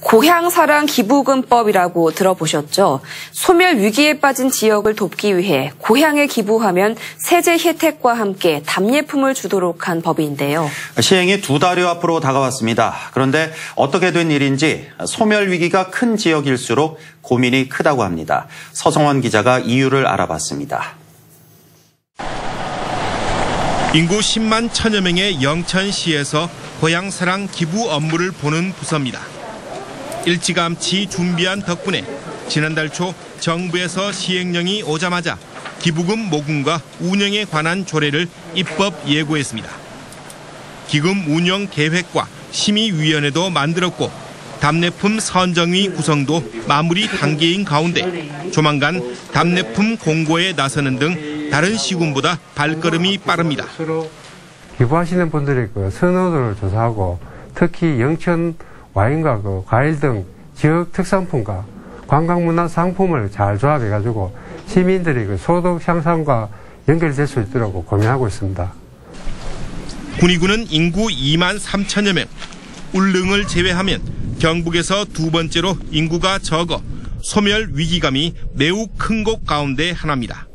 고향사랑 기부금법이라고 들어보셨죠? 소멸 위기에 빠진 지역을 돕기 위해 고향에 기부하면 세제 혜택과 함께 답례품을 주도록 한 법인데요. 시행이 두 달여 앞으로 다가왔습니다. 그런데 어떻게 된 일인지 소멸 위기가 큰 지역일수록 고민이 크다고 합니다. 서성원 기자가 이유를 알아봤습니다. 인구 10만 천여 명의 영천시에서 고향사랑 기부 업무를 보는 부서입니다. 일찌감치 준비한 덕분에 지난달 초 정부에서 시행령이 오자마자 기부금 모금과 운영에 관한 조례를 입법 예고했습니다. 기금 운영 계획과 심의위원회도 만들었고 답례품 선정위 구성도 마무리 단계인 가운데 조만간 답례품 공고에 나서는 등 다른 시군보다 발걸음이 빠릅니다. 기부하시는 분들의 그 선호도를 조사하고 특히 영천 와인과 그 과일 등 지역 특산품과 관광문화 상품을 잘 조합해가지고 시민들이 그 소득 향상과 연결될 수 있도록 고민하고 있습니다. 군위군은 인구 2만 3천여 명, 울릉을 제외하면 경북에서 두 번째로 인구가 적어 소멸 위기감이 매우 큰 곳 가운데 하나입니다.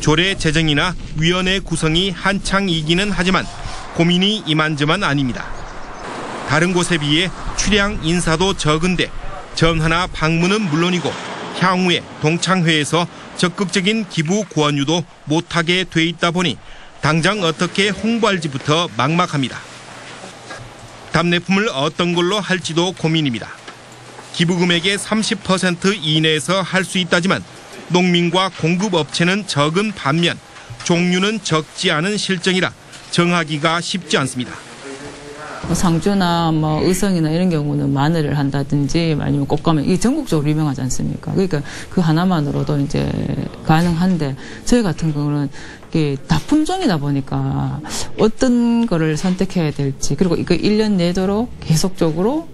조례 제정이나 위원회 구성이 한창이기는 하지만 고민이 이만저만 아닙니다. 다른 곳에 비해 출향 인사도 적은데 전화나 방문은 물론이고 향후에 동창회에서 적극적인 기부 구원유도 못하게 돼 있다 보니 당장 어떻게 홍보할지부터 막막합니다. 답례품을 어떤 걸로 할지도 고민입니다. 기부금액의 30% 이내에서 할 수 있다지만 농민과 공급업체는 적은 반면 종류는 적지 않은 실정이라 정하기가 쉽지 않습니다. 뭐 상주나 뭐 의성이나 이런 경우는 마늘을 한다든지 아니면 꽃가면 이게 전국적으로 유명하지 않습니까? 그러니까 그 하나만으로도 이제 가능한데 저희 같은 경우는 이게 다 품종이다 보니까 어떤 거를 선택해야 될지 그리고 이거 1년 내도록 계속적으로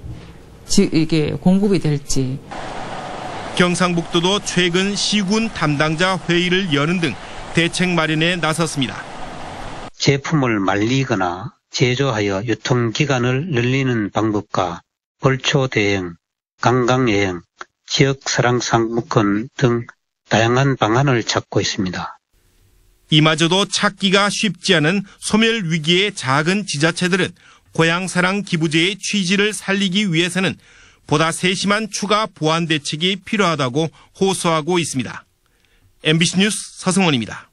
지, 이게 공급이 될지 경상북도도 최근 시군 담당자 회의를 여는 등 대책 마련에 나섰습니다. 제품을 말리거나 제조하여 유통기간을 늘리는 방법과 벌초 대행, 관광 여행, 지역 사랑 상품권 등 다양한 방안을 찾고 있습니다. 이마저도 찾기가 쉽지 않은 소멸 위기의 작은 지자체들은 고향 사랑 기부제의 취지를 살리기 위해서는 보다 세심한 추가 보완 대책이 필요하다고 호소하고 있습니다. MBC 뉴스 서승원입니다.